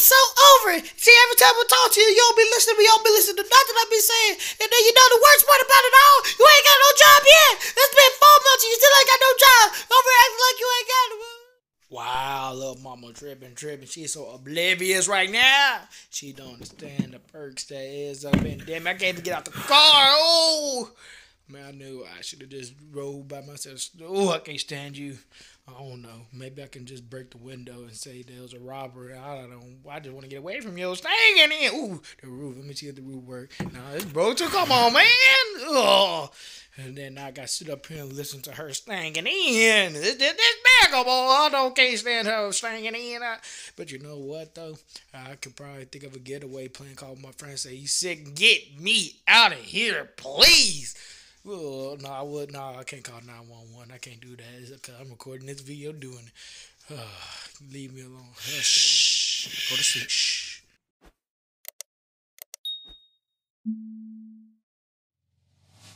so over it. See, every time I talk to you, you don't be listening to me. You don't be listening to nothing I be saying. And then you know the worst part about it all? You ain't got no job yet. It's been four months and you still ain't got no job. Over acting like you ain't got. Wow, little mama tripping, tripping. She's so oblivious right now. She don't understand the perks that is up in them. I can't even get out the car. Oh, man, I knew I should have just rolled by myself. Oh, I can't stand you. I don't know. Maybe I can just break the window and say there was a robber. I don't know. I just want to get away from you. Staying in here. Ooh, the roof. Let me see if the roof work. Nah, it's broken. Come on, man. Oh. And then I got to sit up here and listen to her stinging in. This, this, this bag boy. I don't can't stand her stinging in. But you know what, though? I could probably think of a getaway plan. Call my friend say, he's sick. Get me out of here, please. Oh, no, I would. No, I can't call 911. I can't do that because I'm recording this video doing it. Uh, leave me alone. Shh. Go to sleep. Shh.